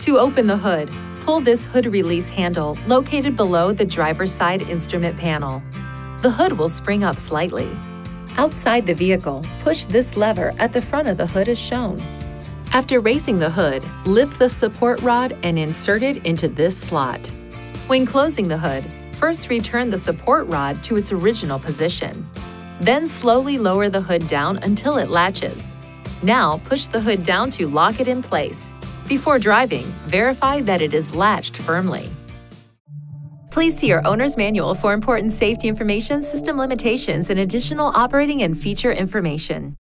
To open the hood, pull this hood release handle located below the driver's side instrument panel. The hood will spring up slightly. Outside the vehicle, push this lever at the front of the hood as shown. After raising the hood, lift the support rod and insert it into this slot. When closing the hood, first return the support rod to its original position. Then slowly lower the hood down until it latches. Now push the hood down to lock it in place. Before driving, verify that it is latched firmly. Please see your owner's manual for important safety information, system limitations, and additional operating and feature information.